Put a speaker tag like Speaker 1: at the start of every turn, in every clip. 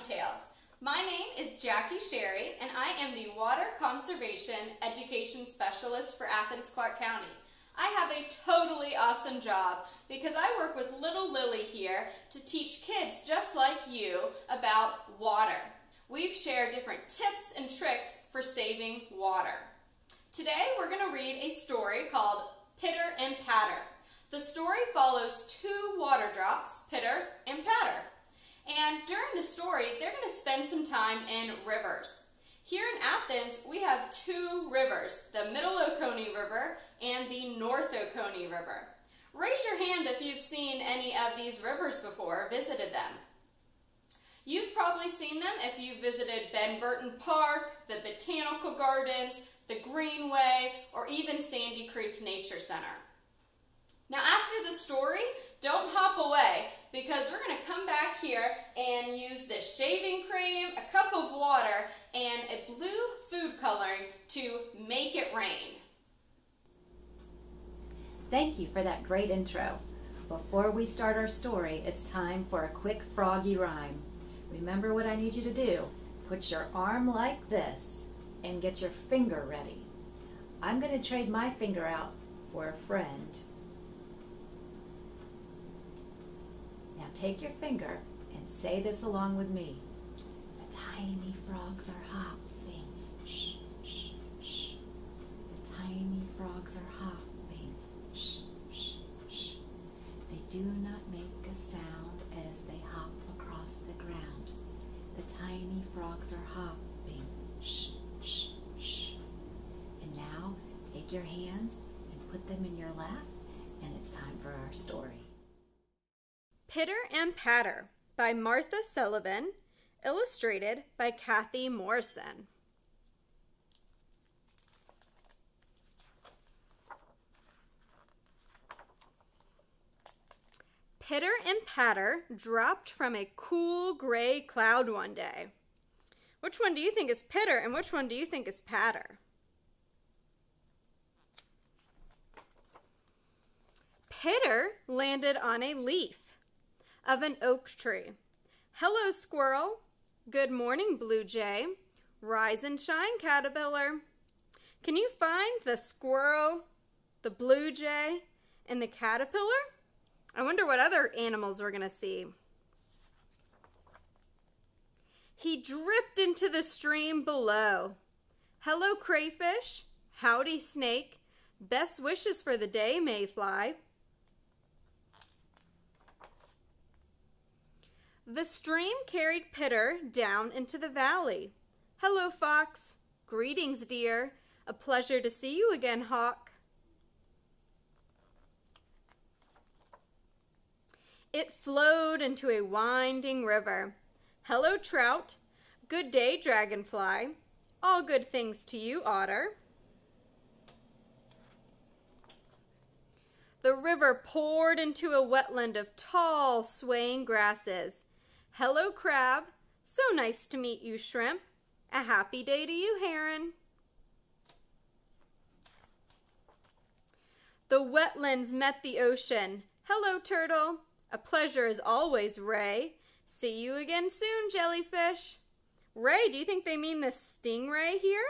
Speaker 1: Tales. My name is Jackie Sherry, and I am the Water Conservation Education Specialist for Athens Clarke County. I have a totally awesome job because I work with little Lily here to teach kids just like you about water. We've shared different tips and tricks for saving water. Today we're going to read a story called Pitter and Patter. The story follows two water drops, Pitter and Patter. And during the story, they're going to spend some time in rivers. Here in Athens, we have two rivers, the Middle Oconee River and the North Oconee River. Raise your hand if you've seen any of these rivers before, visited them. You've probably seen them if you visited Ben Burton Park, the Botanical Gardens, the Greenway, or even Sandy Creek Nature Center. Now after the story, don't hop away because we're going to come back here and use the shaving cream, a cup of water, and a blue food coloring to make it rain.
Speaker 2: Thank you for that great intro. Before we start our story, it's time for a quick froggy rhyme. Remember what I need you to do. Put your arm like this and get your finger ready. I'm going to trade my finger out for a friend. Take your finger and say this along with me. The tiny frogs are hopping. Shh, shh, shh. The tiny frogs are hopping. Shh, shh, shh. They do not make a sound as they hop across the ground. The tiny frogs are hopping. Shh, shh, shh. And now take your hands and put them in your lap, and it's time for our story.
Speaker 1: Pitter and Patter by Martha Sullivan, illustrated by Cathy Morrison. Pitter and Patter dropped from a cool gray cloud one day. Which one do you think is Pitter and which one do you think is Patter? Pitter landed on a leaf of an oak tree. Hello, squirrel. Good morning, blue jay. Rise and shine, caterpillar. Can you find the squirrel, the blue jay, and the caterpillar? I wonder what other animals we're going to see. He dripped into the stream below. Hello, crayfish. Howdy, snake. Best wishes for the day, mayfly. The stream carried Pitter down into the valley. Hello, Fox. Greetings, deer. A pleasure to see you again, Hawk. It flowed into a winding river. Hello, Trout. Good day, Dragonfly. All good things to you, Otter. The river poured into a wetland of tall, swaying grasses. Hello, crab. So nice to meet you, shrimp. A happy day to you, heron. The wetlands met the ocean. Hello, turtle. A pleasure as always, Ray. See you again soon, jellyfish. Ray, do you think they mean the stingray here?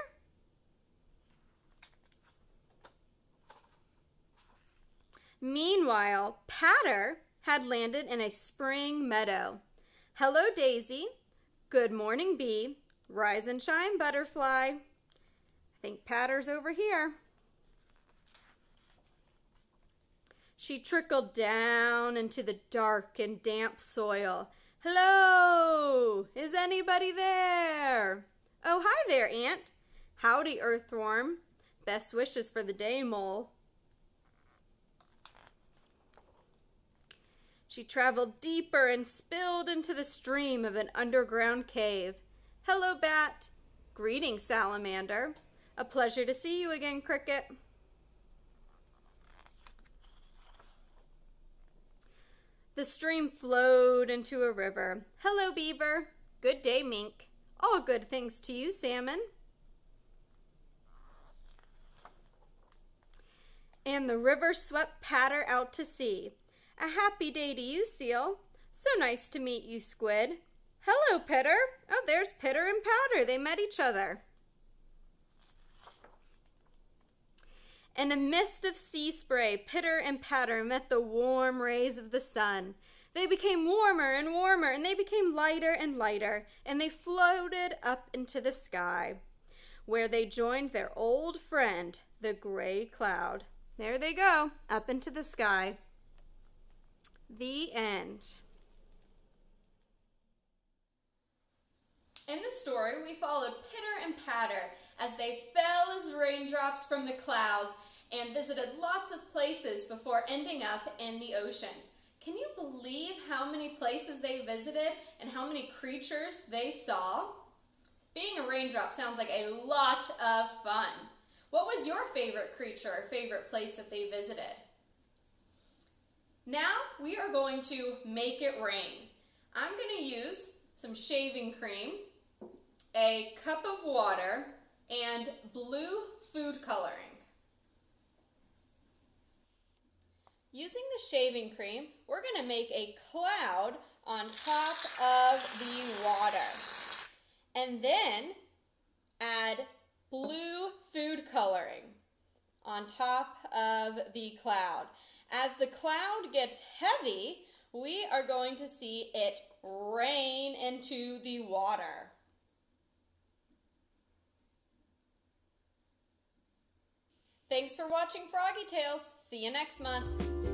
Speaker 1: Meanwhile, Patter had landed in a spring meadow. Hello, Daisy. Good morning, Bee. Rise and shine, Butterfly. I think Patter's over here. She trickled down into the dark and damp soil. Hello! Is anybody there? Oh, hi there, Ant. Howdy, Earthworm. Best wishes for the day, Mole. She traveled deeper and spilled into the stream of an underground cave. Hello, Bat. Greetings, Salamander. A pleasure to see you again, Cricket. The stream flowed into a river. Hello, Beaver. Good day, Mink. All good things to you, Salmon. And the river swept Patter out to sea. A happy day to you, Seal. So nice to meet you, Squid. Hello, Pitter. Oh, there's Pitter and Patter. They met each other. In a mist of sea spray, Pitter and Patter met the warm rays of the sun. They became warmer and warmer, and they became lighter and lighter, and they floated up into the sky, where they joined their old friend, the gray cloud. There they go, up into the sky. The end. In the story, we followed Pitter and Patter as they fell as raindrops from the clouds and visited lots of places before ending up in the oceans. Can you believe how many places they visited and how many creatures they saw? Being a raindrop sounds like a lot of fun. What was your favorite creature or favorite place that they visited? Now we are going to make it rain. I'm going to use some shaving cream, a cup of water, and blue food coloring. Using the shaving cream, we're going to make a cloud on top of the water. And then add blue food coloring on top of the cloud. As the cloud gets heavy, we are going to see it rain into the water. Thanks for watching Froggie Tales. See you next month.